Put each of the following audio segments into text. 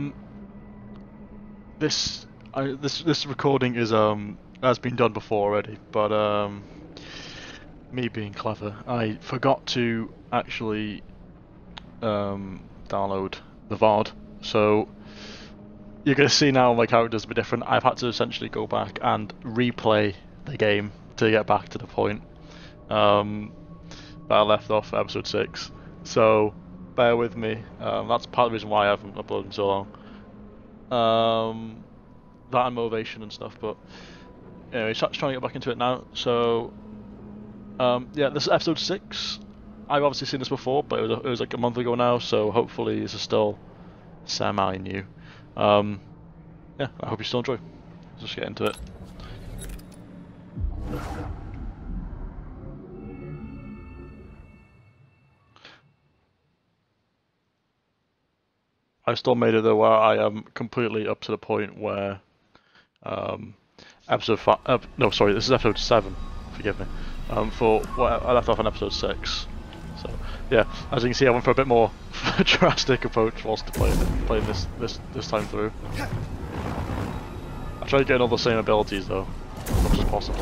Um, this this this recording is um has been done before already, but um, me being clever, I forgot to actually um download the VOD, so you're gonna see now my characters a bit different. I've had to essentially go back and replay the game to get back to the point um, that I left off episode six. So bear with me. Um, that's part of the reason why I haven't uploaded in so long. Um, that and motivation and stuff, but anyway, it's trying to get back into it now. So um, yeah, this is episode six. I've obviously seen this before, but it was, it was like a month ago now, so hopefully this is still semi new. Um, yeah, I hope you still enjoy. Let's just get into it. I still made it though where I am completely up to the point where um, episode five. Uh, no, sorry, this is episode seven. Forgive me. Um, for I left off on episode six. So yeah, as you can see, I went for a bit more drastic approach whilst playing playing this this this time through. I tried getting all the same abilities though, as much as possible.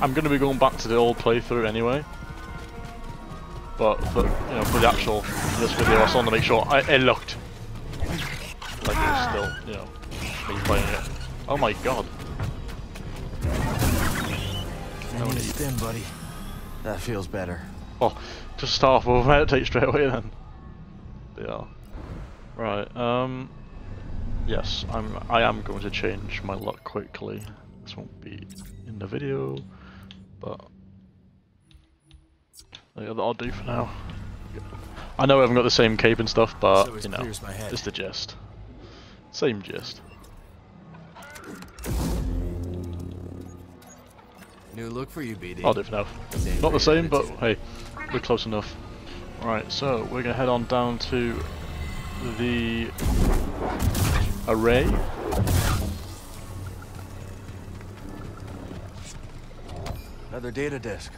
I'm going to be going back to the old playthrough anyway. But for, you know, for the actual this video, I just wanted to make sure I, it looked like it was still, you know, me playing it. Oh my god. No need stim, buddy. That feels better. Well, just start off, we'll meditate straight away then. Yeah. Right, um... Yes, I'm, I am going to change my luck quickly. This won't be in the video, but... Yeah, that'll do for now. I know I haven't got the same cape and stuff, but, So you know, clear as my it's the gist. Same gist. New look for you, BD. I'll do for now. Same Not the same, but hey, we're close enough. Right, so we're gonna head on down to the array. Another data disk.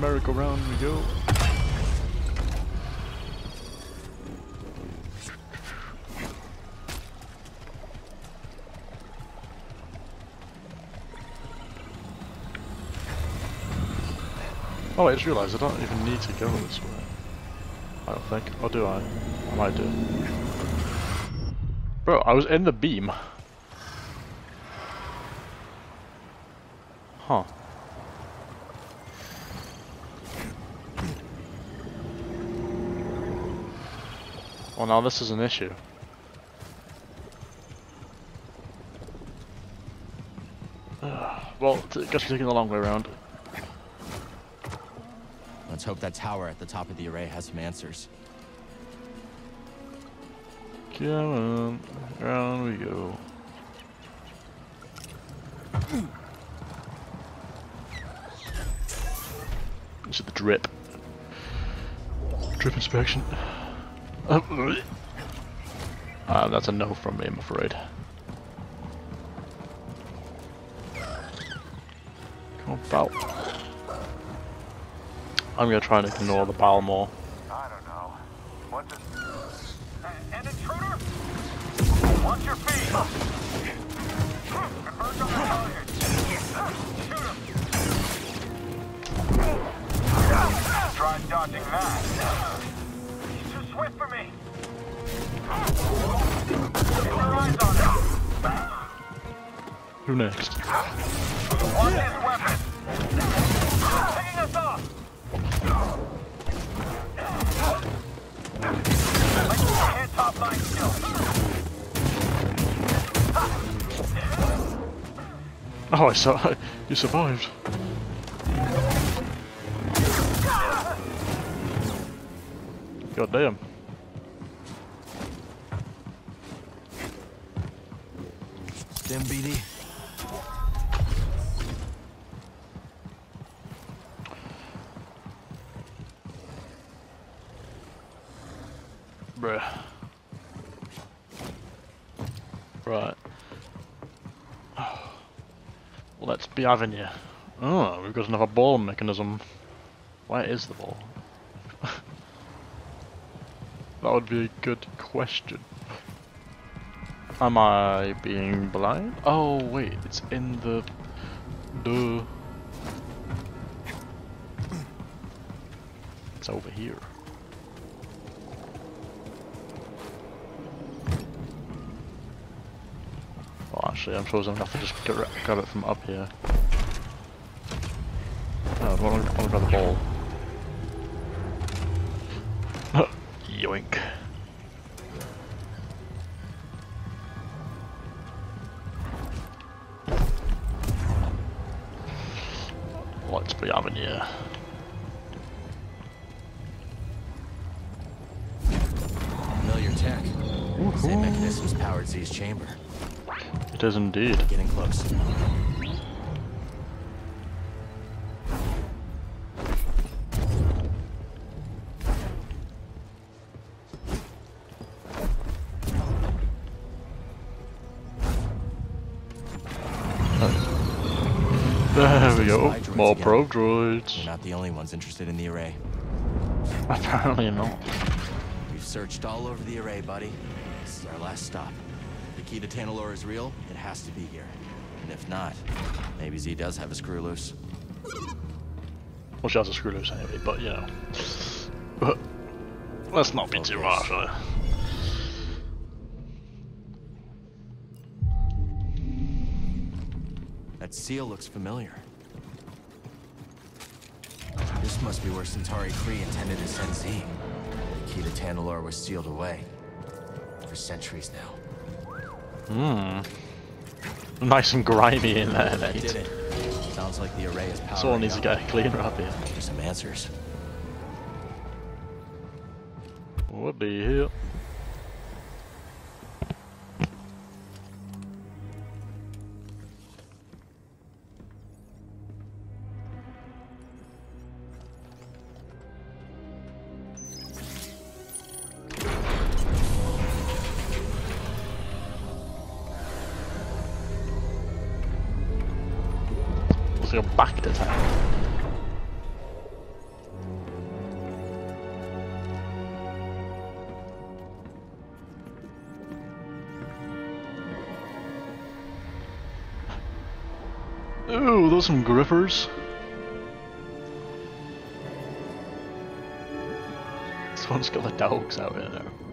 Merry-go-round we go. Oh, I just realised I don't even need to go this way. I don't think. Or do I? I might do. Bro, I was in the beam. Huh. Well, now this is an issue. Well, guess we're taking the long way around. Let's hope that tower at the top of the array has some answers. Come on, around we go. This is the drip. Drip inspection. Uh, that's a no from me, I'm afraid. Come on, bow. I'm gonna try and ignore the bow more. I don't know. It? An intruder? Try dodging that! Who next? Weapon! Taking us off! Top! Oh, I saw. You survived. God damn. Them BD. Bruh. Right. Let's be having you. Oh, we've got another ball mechanism. Where is the ball? that would be a good question. Am I being blind? Oh wait, it's in the... Duh. It's over here. Well, actually, I'm supposed to have to just gra grab it from up here. No, I want to grab the ball. Let's you. Familiar tech. Same mechanisms powered Zee's chamber. It is indeed. Getting close. More again. probe droids. We're not the only ones interested in the array. Apparently not. We've searched all over the array, buddy. This is our last stop. If the key to Tanalorr is real, it has to be here. And if not, maybe Zee does have a screw loose. Well, she has a screw loose anyway, but you know. But let's not be too harsh on her. That seal looks familiar. This must be where Santari Khri intended to send Zee. The key to Tanalorr was sealed away. For centuries now. Hmm. Nice and grimy in there, He did it. Sounds like the array is powering Someone needs to up. get a cleaner up here. Some answers. What be here? Let's go back to town. Ooh, those some grippers. This one's got the dogs out in there.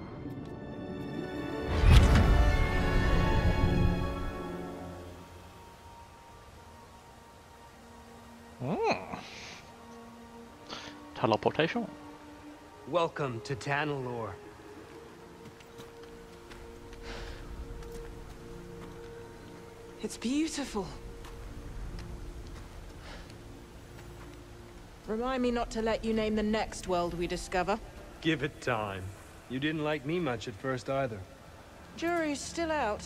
Teleportation. Welcome to Tanalorr. It's beautiful. Remind me not to let you name the next world we discover. Give it time. You didn't like me much at first either. Jury's still out.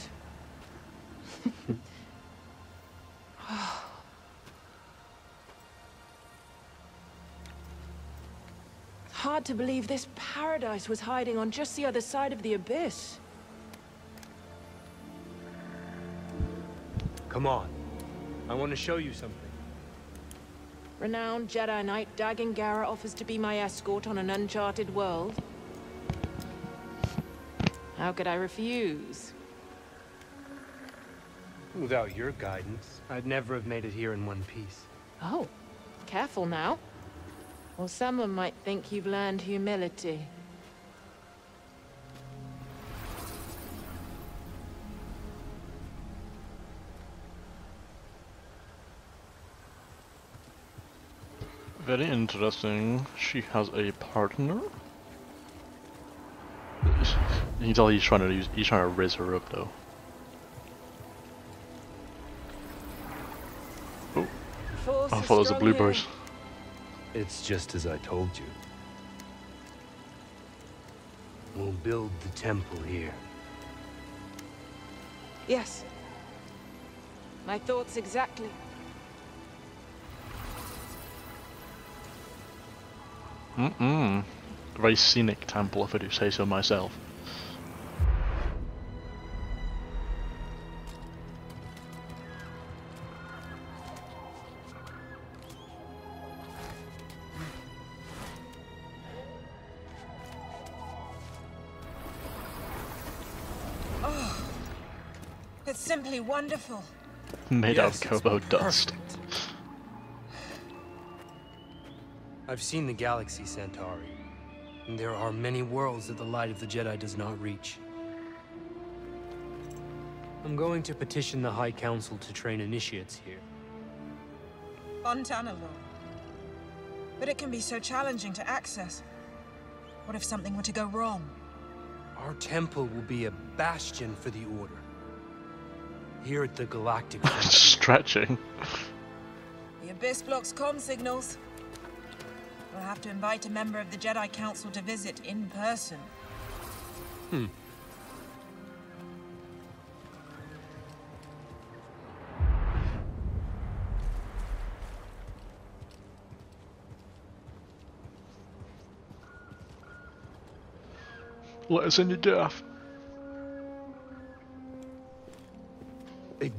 Hard to believe this paradise was hiding on just the other side of the abyss. Come on. I want to show you something. Renowned Jedi Knight Dagan Gera offers to be my escort on an uncharted world. How could I refuse? Without your guidance, I'd never have made it here in one piece. Oh, careful now. Or someone might think you've learned humility. Very interesting. She has a partner. You can tell he's trying to use, he's trying to raise her up though. Oh, I thought it was the bluebirds. It's just as I told you. We'll build the temple here. Yes. My thoughts exactly. Mm-mm. Very scenic temple, if I do say so myself. Wonderful. Made Yes, out of Koboh dust. I've seen the galaxy, Santari. And there are many worlds that the light of the Jedi does not reach. I'm going to petition the High Council to train initiates here. On Tanalorr. But it can be so challenging to access. What if something were to go wrong? Our temple will be a bastion for the Order. Here at the Galactic Frontier. Stretching. The Abyss blocks comm signals. We'll have to invite a member of the Jedi Council to visit in person. Hmm. Let us in your death.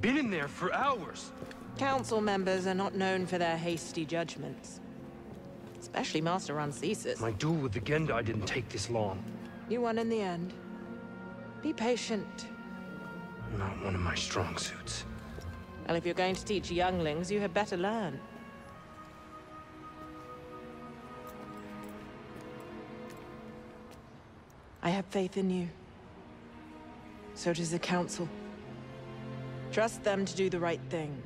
Been in there for hours. Council members are not known for their hasty judgments. Especially Master Rancisis. My duel with the Gendai didn't take this long. You won in the end. Be patient. Not one of my strong suits. Well, if you're going to teach younglings, you had better learn. I have faith in you. So does the Council. Trust them to do the right thing.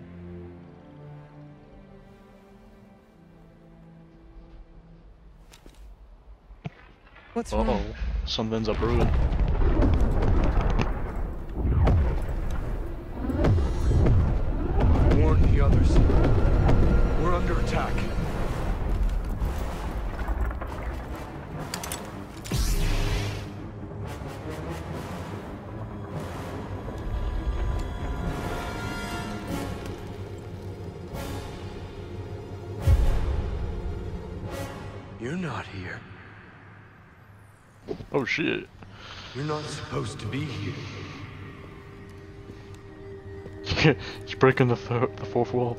What's Uh oh, wrong? something's a brewing. You're not here. Oh shit. You're not supposed to be here. He's breaking the, thir- the fourth wall.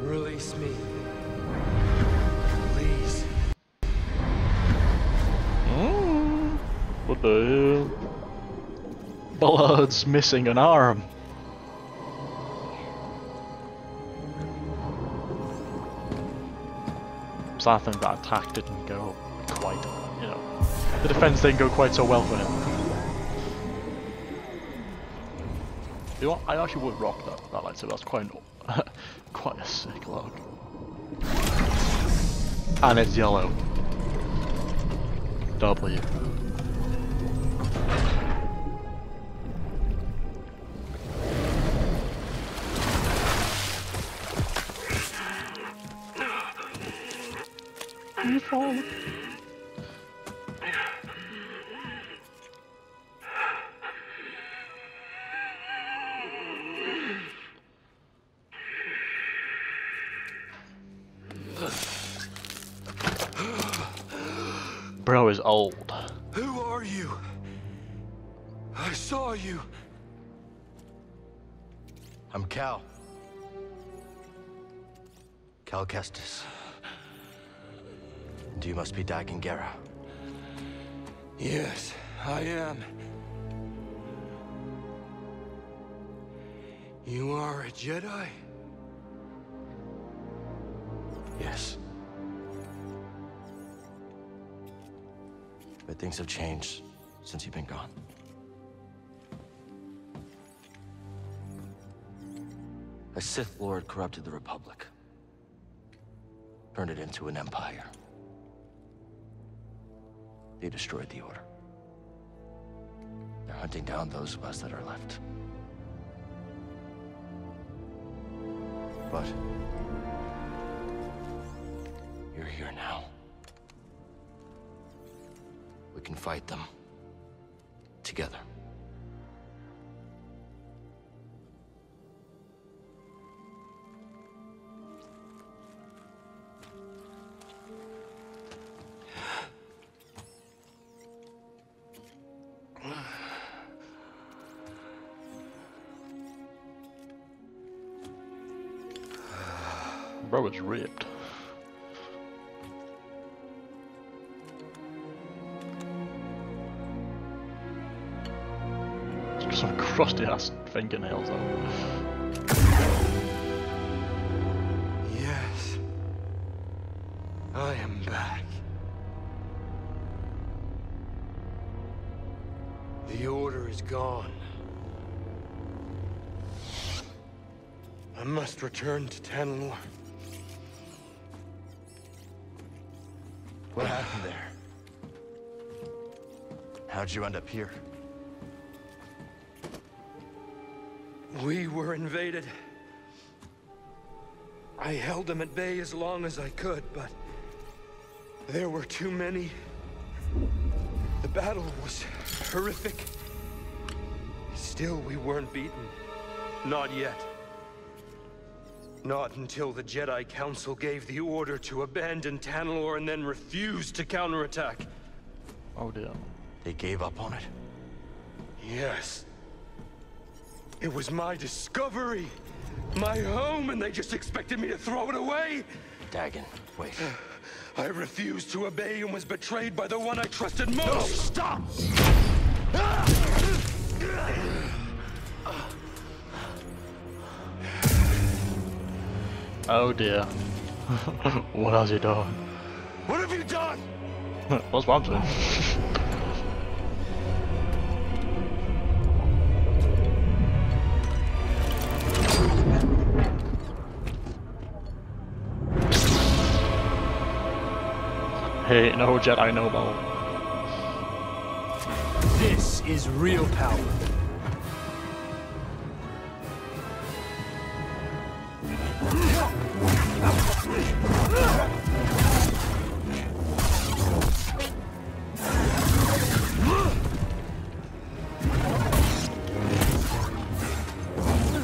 Release me. Please. Mm. What the hell? Ballard's missing an arm. I that attack didn't go quite, you know, the defense didn't go quite so well for him. You know? I actually would rock that, that lightsaber. That's quite an, quite a sick look. And it's yellow. W. Bro is old. Who are you? I saw you. I'm Cal. Cal Kestis. And you must be Dagan Gera. Yes, I am. You are a Jedi? But things have changed since you've been gone. A Sith Lord corrupted the Republic. Turned it into an empire. They destroyed the Order. They're hunting down those of us that are left. But... You're here now can fight them. Together. Bro, it's ripped. Some crusty ass fingernails though. Yes. I am back. The order is gone. I must return to Tanalorr. What happened there? How'd you end up here? We were invaded. I held them at bay as long as I could, but there were too many. The battle was horrific. Still, we weren't beaten. Not yet. Not until the Jedi Council gave the order to abandon Tanalorr and then refused to counterattack. Oh dear. They gave up on it? Yes. It was my discovery. My home, and they just expected me to throw it away? Dagan, wait. I refused to obey and was betrayed by the one I trusted most. No, Stop! Oh dear. what has he done? What have you done? What's wrong with Hey, no Jedi no more. This is real power.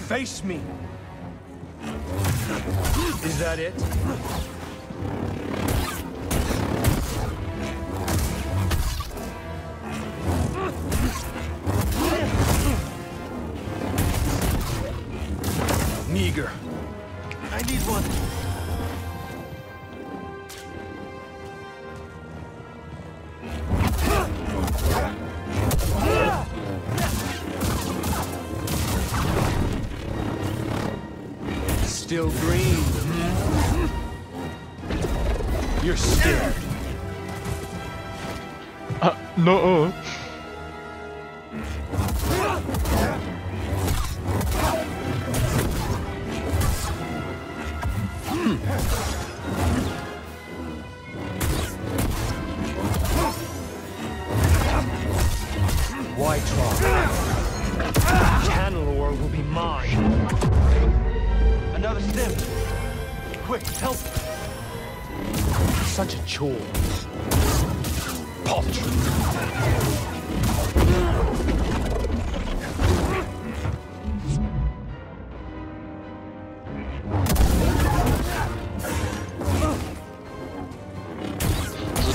Face me. Is that it?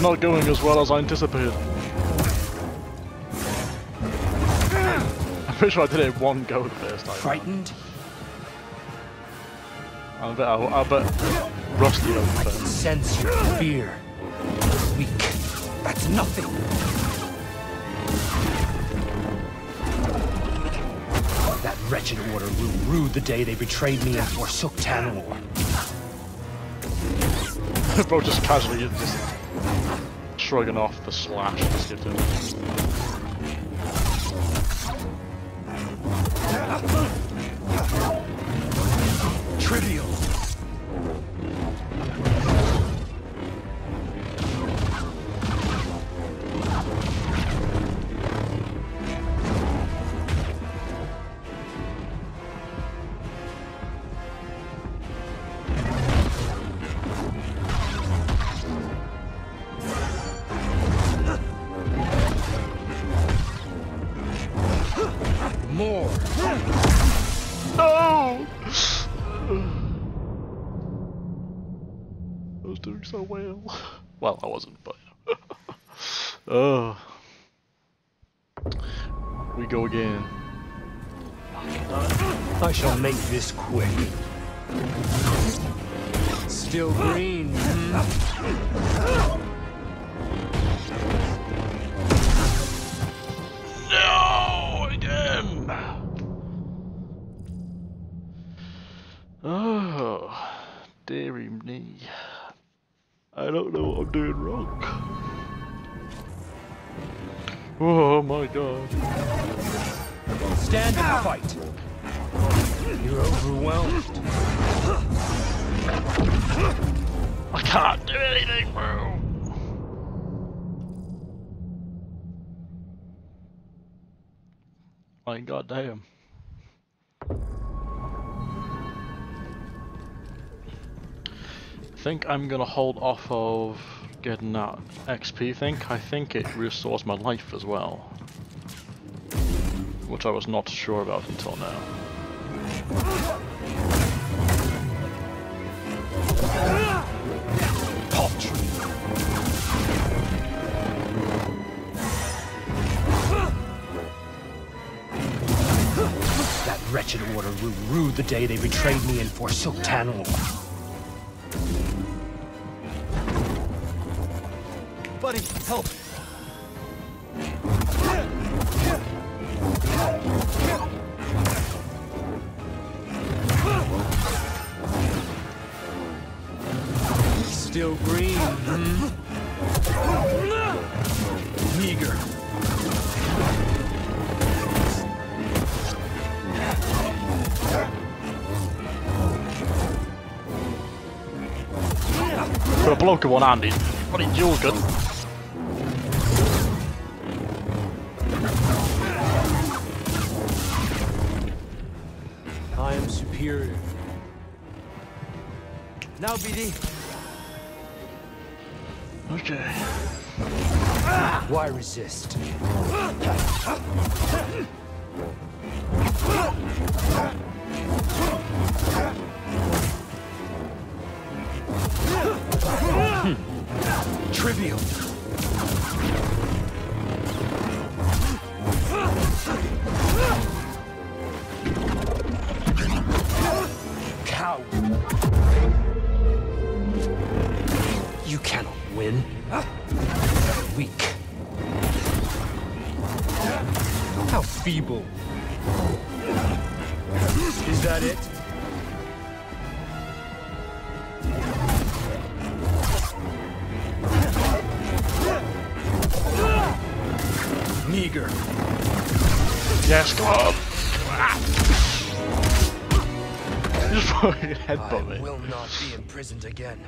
Not going as well as I anticipated. I'm pretty sure I did it in one go the first time. Frightened? I bet, I, I bet Rusty over I can first. sense your fear. Weak. That's nothing. That wretched order grew rude the day they betrayed me and forsook Tanalorr. Bro just casually just shrugging off the slash just gives him. Trivial. We go again. I shall make this quick. Still green. Hmm? No, again. Oh, dearie me. I don't know what I'm doing wrong. Oh my god. Stand and fight. You're overwhelmed. I can't do anything, bro. My god damn. I think I'm gonna hold off of getting that XP thing. I think it restores my life as well. Which I was not sure about until now. That wretched order will rue the day they betrayed me and forsook Tanalorr. Buddy, help! Still green. hmm? Meager. Put a bloke in one hand, he's bloody dual gun. BD. Okay. Why resist? Trivial. Cow. You cannot win. Ah. Weak. How feeble. Is that it? Meager. Yes, come on! You just fucking I headbutt me, will not be imprisoned again.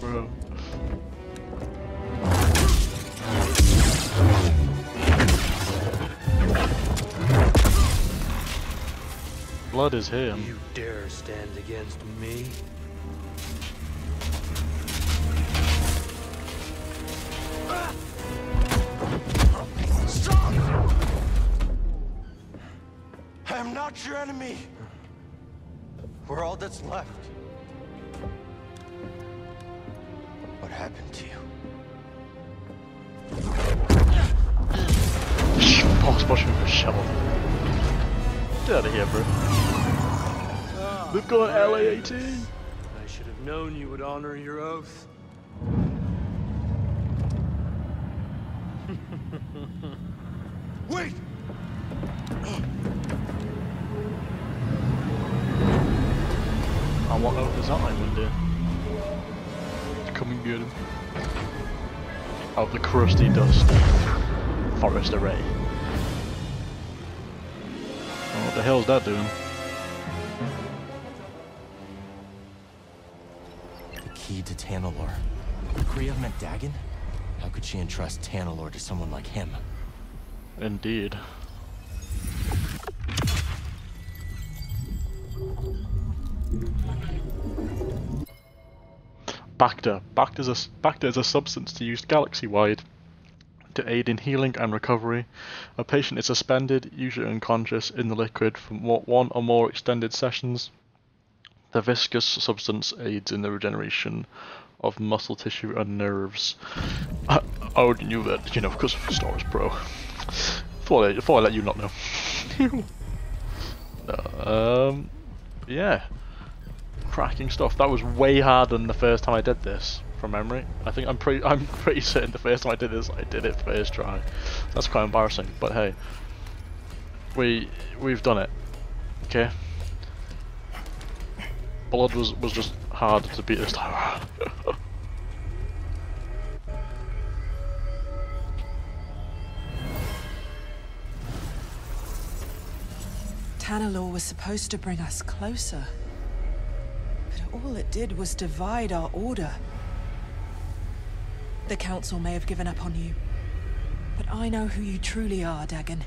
bro. Blood is here. You dare stand against me? Stop! I am not your enemy. We're all that's left. What happened to you? Pushing with a shovel. Get out of here, bro. We've got LA-18. I should have known you would honor your oath. Wait! Oh, I want oath is that. Come and get him. Out the crusty dust. Forest array. What the hell's that doing? The key to Tanalorr. Kriya met Dagan? How could she entrust Tanalorr to someone like him? Indeed. Bacta. Bacta is a, Bacta is a substance to use galaxy-wide to aid in healing and recovery. A patient is suspended, usually unconscious, in the liquid for one or more extended sessions. The viscous substance aids in the regeneration of muscle tissue and nerves. I, I already knew that, you know, because of Star Wars Pro. Before I, thought I let you not know. No, um, yeah. Cracking stuff. That was way harder than the first time I did this, from memory. I think I'm pretty I'm pretty certain the first time I did this, I did it first try. That's quite embarrassing, but hey. We we've done it. Okay. Blood was was just hard to beat this time. Tanalorr was supposed to bring us closer. But all it did was divide our order. The Council may have given up on you. But I know who you truly are, Dagan.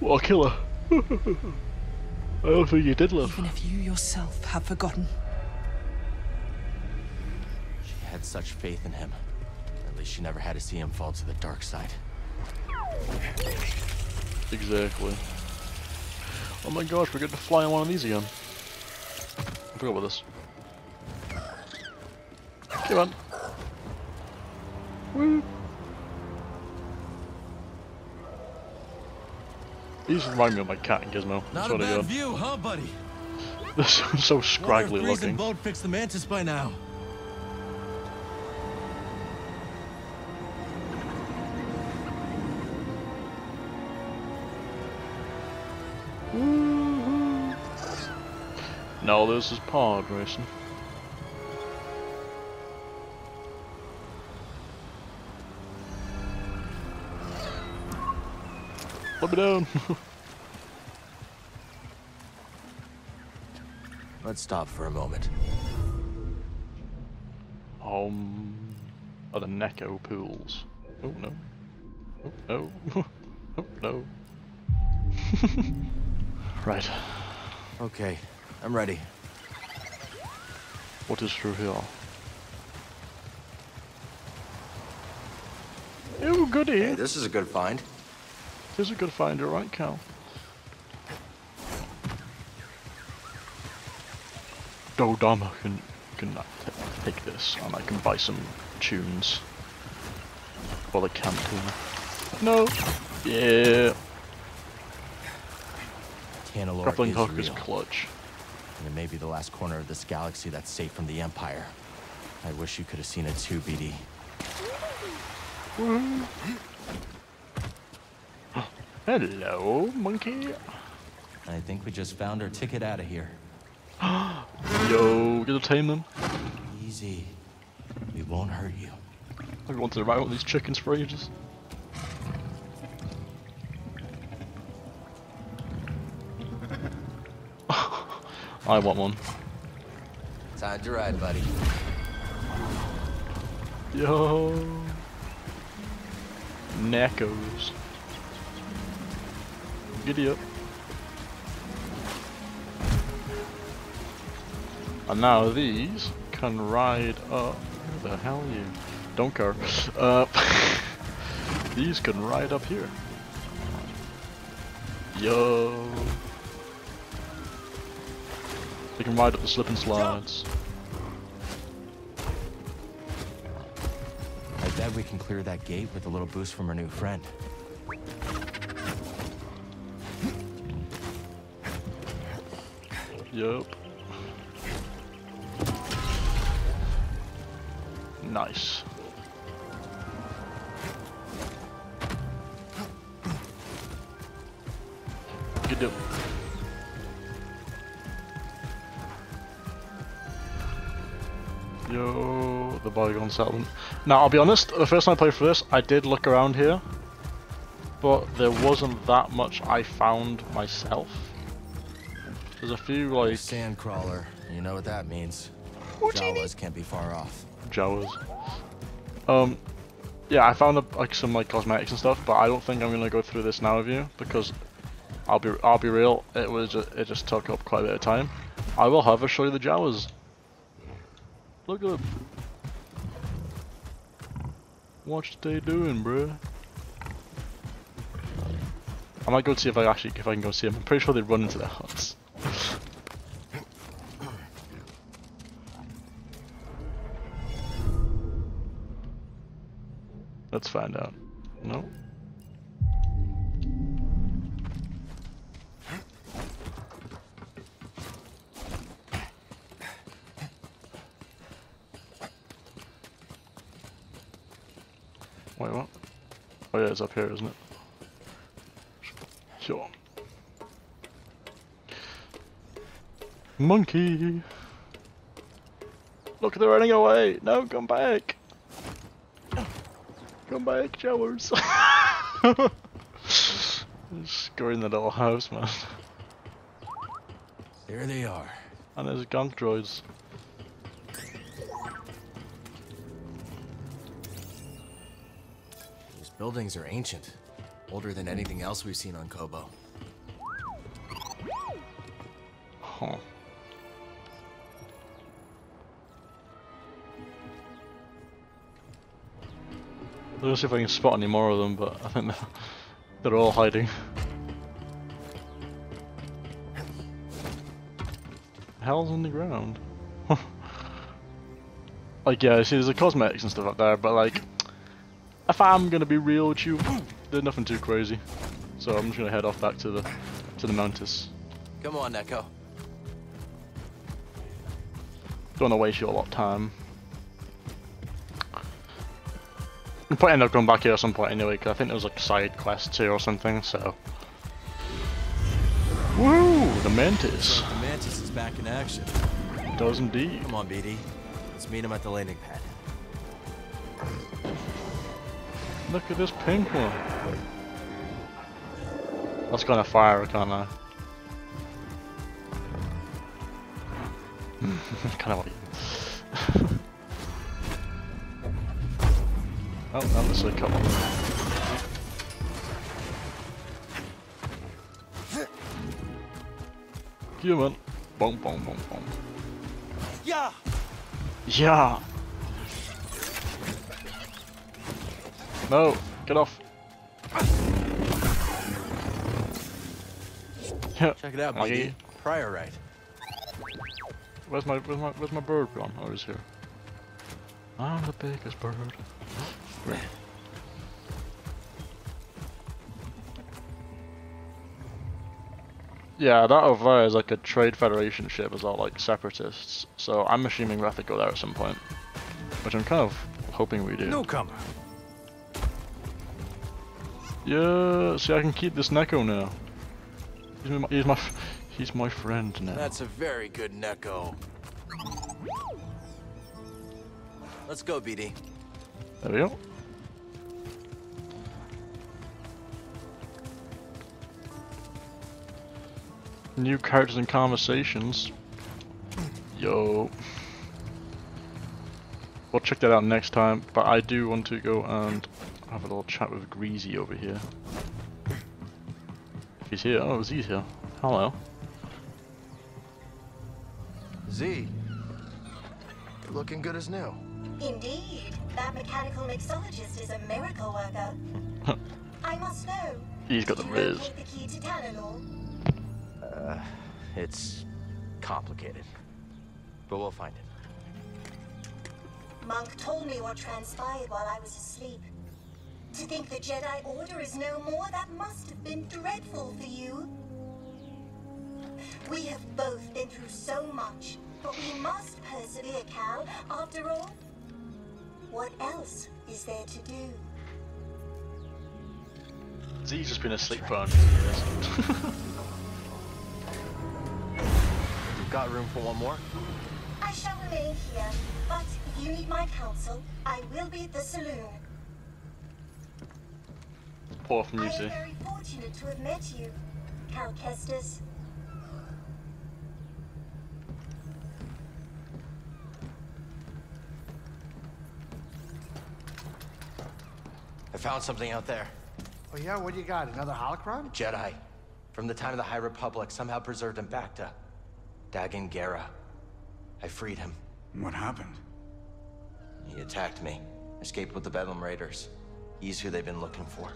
what a killer. I don't think you did love. Even if you yourself have forgotten. She had such faith in him. At least she never had to see him fall to the dark side. Exactly. Oh my gosh, we're getting to fly on one of these again. I forgot about this. Come on. Woo. These remind me of my cat and Gizmo. Not a bad view, huh, buddy? They're so, so scraggly Wonder looking. Bode fixed the mantis by now. No, this is pod racing. Let me down. Let's stop for a moment. um, are the Nekko pools? Oh no. Oh no. oh no. right. Okay, I'm ready. What is through here? Oh, goody. Hey, this is a good find. This is a good find, you're right, Cal. Dodama can can uh, take this, and I can buy some tunes for the camp tune. No. Yeah. Grappling hook is clutch. And it may be the last corner of this galaxy that's safe from the Empire. I wish you could have seen it too, BD. Hello, monkey. I think we just found our ticket out of here. Yo, get to tame them. Easy. We won't hurt you. I've wanted to ride on these chickens for ages. I want one. Time to ride, buddy. Yo. Nekkos. Giddy up. And now these can ride up. Where the hell are you? Don't care. Uh, these can ride up here. Yo. They can ride up the slip and slides. I bet we can clear that gate with a little boost from our new friend. Yep. Nice. Bygone settlement. Now, I'll be honest, the first time I played for this, I did look around here, but there wasn't that much I found myself. There's a few, like, Sandcrawler. You know what that means. Jawas can't be far off. Jawas. Um, yeah, I found like some like cosmetics and stuff, but I don't think I'm gonna go through this now with you because I'll be I'll be real. It was ju- it just took up quite a bit of time. I will however show you the Jawas. Look at them. What they doing, bruh? I might go see if I actually if I can go see them. I'm pretty sure they run into their huts. Let's find out. No. Wait, what? Oh yeah, it's up here, isn't it? Sure. Monkey! Look, they're running away! No, come back! Come back, showers! In the little house, man. There they are. And there's gunk droids. Buildings are ancient. Older than anything else we've seen on Koboh. Huh. Let's see if I can spot any more of them, but I think they're, they're all hiding. Hell's on the ground. like yeah, see there's the cosmetics and stuff up there, but like if I'm gonna be real with you, there's nothing too crazy. So I'm just gonna head off back to the to the Mantis. Come on, Nekko. Don't wanna waste you a lot of time. We'll probably end up going back here at some point anyway, because I think there was like side quests here or something, so. Woo! The Mantis. So the Mantis is back in action. Does indeed. Come on, BD. Let's meet him at the landing pad. Look at this pink one. That's gonna fire, can't I? kind of like. oh, that looks like a couple. Human. Boom, boom, boom, boom. Yeah! Yeah. No, get off. Check it out, buddy. Priorite. Where's my where's my where's my bird gone? Oh, he's here. I'm the biggest bird. Great. Yeah, that over there is like a trade federation ship as well, like separatists. So I'm assuming we have to go there at some point, which I'm kind of hoping we do. Newcomer. Yeah, see, I can keep this Nekko now. He's my, he's my, he's my friend now. That's a very good Nekko. Let's go, BD. There we go. New characters and conversations. Yo. We'll check that out next time, but I do want to go and have a little chat with Greasy over here. If he's here. Oh, Zee's here. Hello. Zee. You're looking good as new. Indeed, that mechanical mixologist is a miracle worker. I must know. He's got the riz. the key to Tanalorr? Uh, it's complicated. But we'll find it. Monk told me what transpired while I was asleep. To think the Jedi Order is no more, that must have been dreadful for you. We have both been through so much, but we must persevere, Cal. After all, what else is there to do? Zee's just been asleep for 100 years. We've got room for one more? I shall remain here, but if you need my counsel, I will be at the saloon. Poor from I you, am very fortunate to have met you, Cal Kestis. I found something out there. Oh yeah, what do you got? Another holocron? Jedi. From the time of the High Republic, somehow preserved in Bacta. Dagan Gera. I freed him. What happened? He attacked me. Escaped with the Bedlam Raiders. He's who they've been looking for.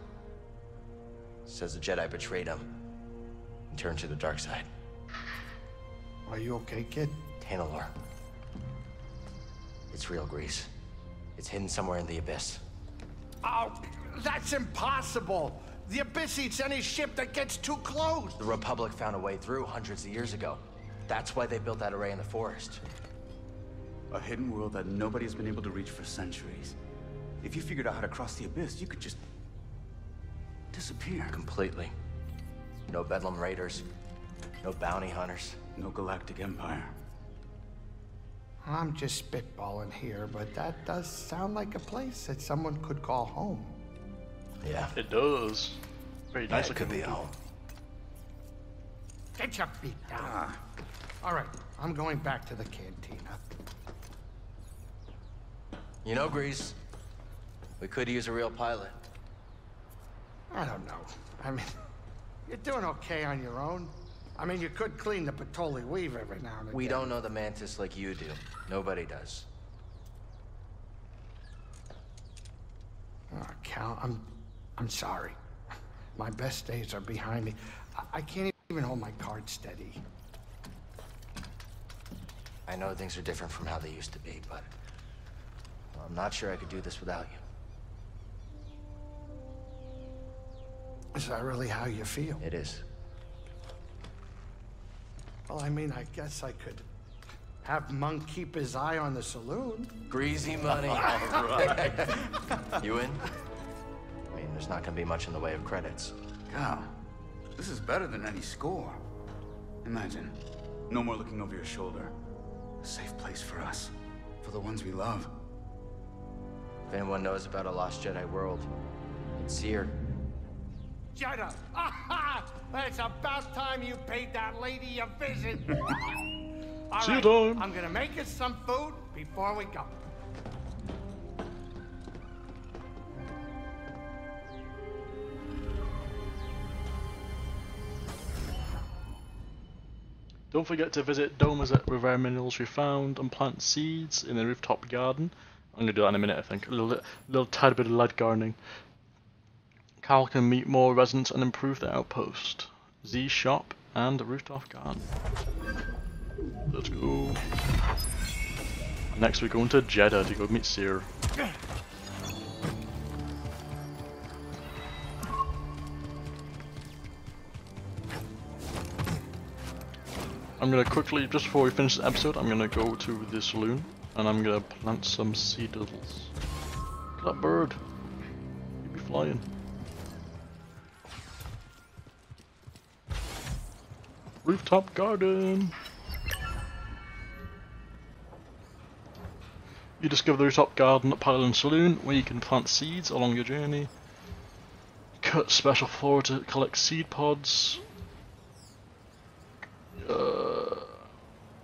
Says the Jedi betrayed him. And turned to the dark side. Are you okay, kid? Tanalorr. It's real Greez. It's hidden somewhere in the Abyss. Oh, that's impossible! The Abyss eats any ship that gets too close! The Republic found a way through hundreds of years ago. That's why they built that array in the forest. A hidden world that nobody's been able to reach for centuries. If you figured out how to cross the abyss, you could just disappear. Completely. No Bedlam Raiders. No bounty hunters. No galactic empire. I'm just spitballing here, but that does sound like a place that someone could call home. Yeah. It does. Very Yeah, nice it could be a home. Get your feet down. Ah. All right, I'm going back to the cantina. You know, Greez, we could use a real pilot. I don't know. I mean, you're doing okay on your own. I mean, you could clean the Patoli weave every now and again. We don't know the Mantis like you do. Nobody does. Oh, Cal, I'm, I'm sorry. My best days are behind me. I, I can't even hold my card steady. I know things are different from how they used to be, but well, I'm not sure I could do this without you. Is that really how you feel? It is. Well, I mean, I guess I could have Monk keep his eye on the saloon. Greasy money. you in? I mean, there's not gonna be much in the way of credits. Cal, this is better than any score. Imagine, no more looking over your shoulder. A safe place for us, for the ones we love. If anyone knows about a lost Jedi world, it's here. Jedha! Aha! It's about time you paid that lady a visit. All See you right, time. I'm gonna make us some food before we go. Don't forget to visit Doma's at Rivera Minerals we found and plant seeds in the rooftop garden. I'm gonna do that in a minute, I think. A little, little tad bit of lead gardening. Cal can meet more residents and improve the outpost. Zee shop and the rooftop garden. Let's go. Next we're going to Jedha to go meet Cere. I'm gonna quickly, just before we finish this episode, I'm gonna go to the saloon and I'm gonna plant some seedles. Look at that bird. You be flying. Rooftop garden. You discover the rooftop garden at Pyloon's Saloon, where you can plant seeds along your journey. Cut special flora to collect seed pods. Uh,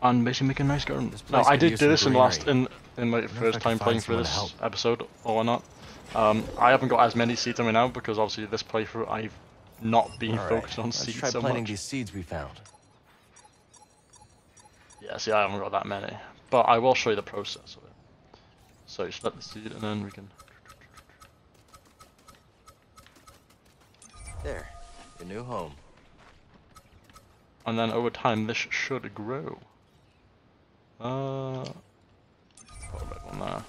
and basically make a nice garden. Now, I did do this in last in in my first time playing through this episode or not. Um, I haven't got as many seeds on me now because obviously this playthrough I've not right, focused on let's seeds try so planting much. these seeds we found. Yeah, see, I haven't got that many, but I will show you the process of it. So you let the seed, and then we can. There, your new home. And then over time, this should grow. Uh, put a bit on there.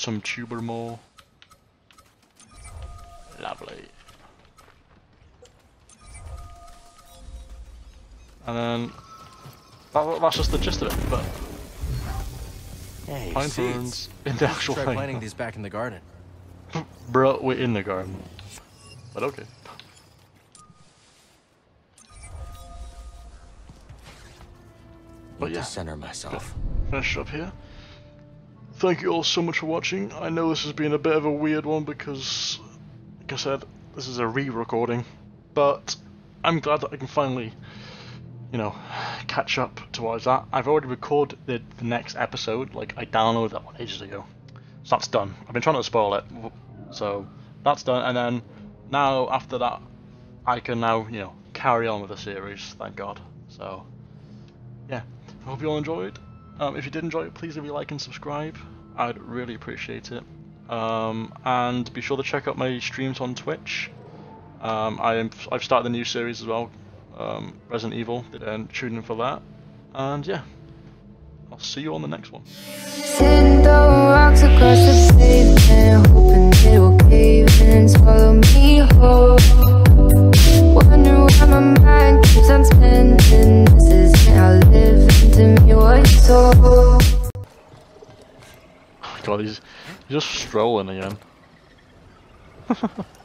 Some tuber more. Lovely. And then that, that's just the gist of it. But Hey, pine ferns in the actual Try thing. planting these back in the garden. Bro, we're in the garden. But okay. But yeah, to center myself. finish up here. Thank you all so much for watching. I know this has been a bit of a weird one because, like I said, this is a re-recording. But I'm glad that I can finally, you know, catch up towards that. I've already recorded the, the next episode. Like, I downloaded that one ages ago. So that's done. I've been trying to spoil it. So that's done. And then now, after that, I can now, you know, carry on with the series. Thank God. So, yeah. I hope you all enjoyed. Um, if you did enjoy it, please leave a like and subscribe. I'd really appreciate it. Um, and be sure to check out my streams on Twitch. Um, I am, I've started a new series as well, um, Resident Evil, and tune in for that. And yeah, I'll see you on the next one. God, he's just strolling again.